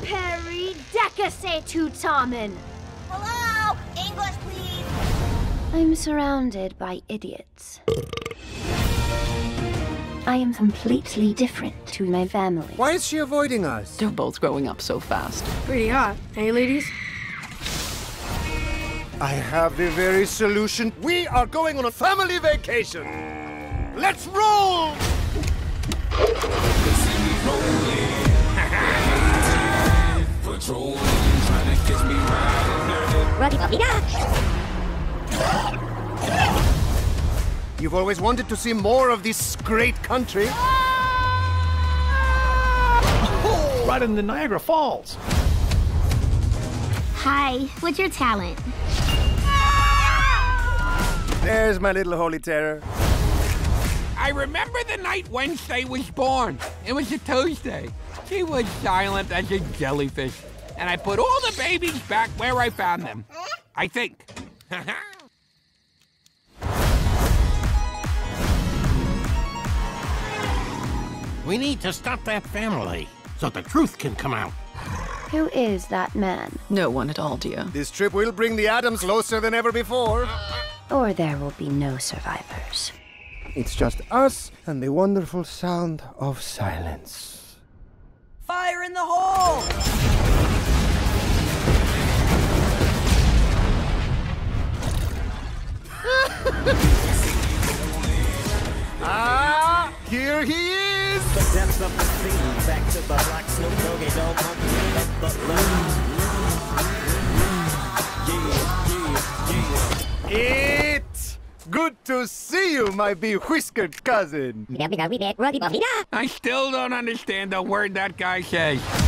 Gratia imperi decase tutamen. Hello? English, please. I'm surrounded by idiots. I am completely different to my family. Why is she avoiding us? They're both growing up so fast. Pretty hot, hey ladies? I have the very solution. We are going on a family vacation. Let's roll! You've always wanted to see more of this great country. Right in the Niagara Falls. Hi, what's your talent? There's my little holy terror. I remember the night Wednesday was born. It was a Tuesday. She was silent as a jellyfish. And I put all the babies back where I found them. I think. We need to stop that family so the truth can come out. Who is that man? No one at all, dear. This trip will bring the Addams closer than ever before. Or there will be no survivors. It's just us and the wonderful sound of silence. Fire in the hole! The Yeah, yeah, yeah. It's good to see you, my bewhiskered cousin. I still don't understand a word that guy says.